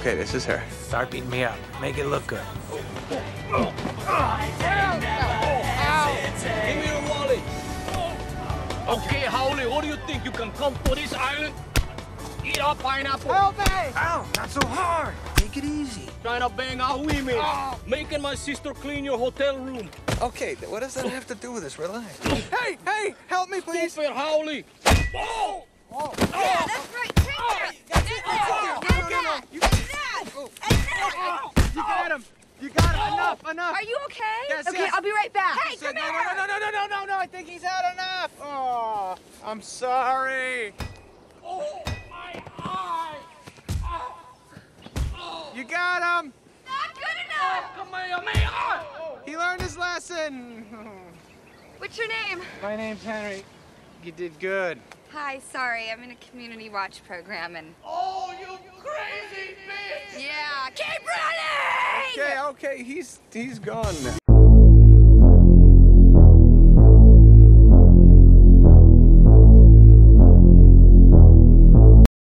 Okay, this is her. Start beating me up. Make it look good. Give me the wallet. Okay, haole, what do you think? You can come for this island, eat our pineapple, Help me! Ow, not so hard. Take it easy. trying to bang our women, making my sister clean your hotel room. Okay, what does that have to do with this? Relax. Hey, hey, help me, please. Stupid haole. Oh! And that. You got him. You got him. Enough, enough. Are you okay? Yes, okay, yes. I'll be right back. Hey, come no, here. no, no, no, no, no, no, no, I think he's had enough. Oh, I'm sorry. Oh, my eye! You got him. Not good enough. Come here, me! Ah! He learned his lesson. What's your name? My name's Henry. You did good. Hi, sorry. I'm in a community watch program and. Oh, you crazy Okay, okay, he's he's gone now.